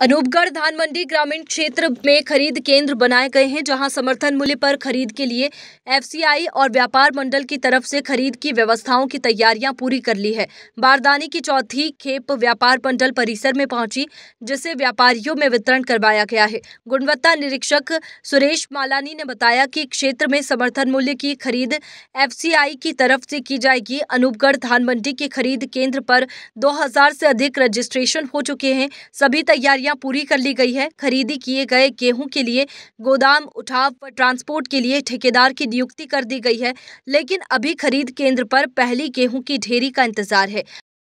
अनूपगढ़ धान मंडी ग्रामीण क्षेत्र में खरीद केंद्र बनाए गए हैं, जहाँ समर्थन मूल्य पर खरीद के लिए एफसीआई और व्यापार मंडल की तरफ़ से खरीद की व्यवस्थाओं की तैयारियाँ पूरी कर ली है। बारदानी की चौथी खेप व्यापार मंडल परिसर में पहुँची, जिसे व्यापारियों में वितरण करवाया गया है। गुणवत्ता निरीक्षक सुरेश मालानी ने बताया कि क्षेत्र में समर्थन मूल्य की खरीद एफसीआई की तरफ़ से की जाएगी। अनूपगढ़ धान मंडी के खरीद केंद्र पर दो हज़ार से अधिक रजिस्ट्रेशन हो चुके हैं। सभी तैयारियाँ तैयारियाँ पूरी कर ली गई है। खरीदी किए गए गेहूँ के लिए गोदाम उठाव व ट्रांसपोर्ट के लिए ठेकेदार की नियुक्ति कर दी गई है। लेकिन अभी खरीद केंद्र पर पहली गेहूँ की ढेरी का इंतज़ार है।